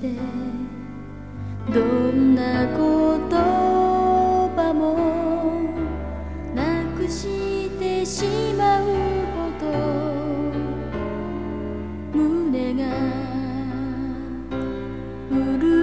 てどんな言葉もなくしてしまうこと胸が震う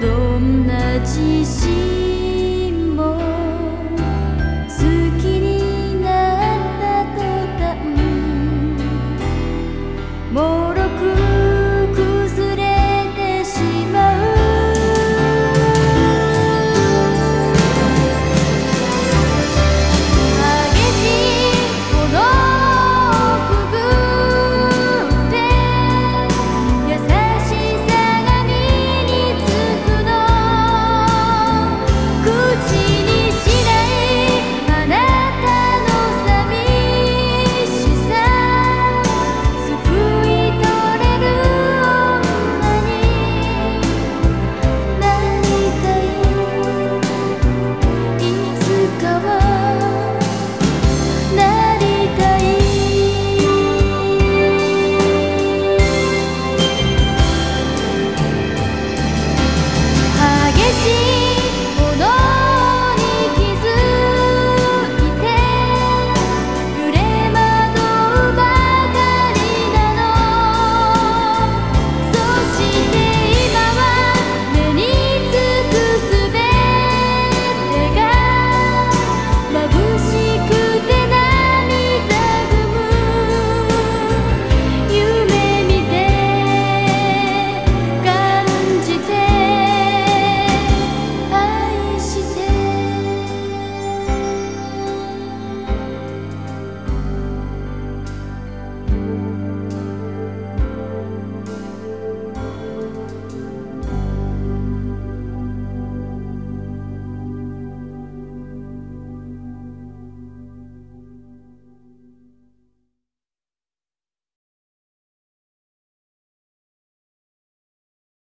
Do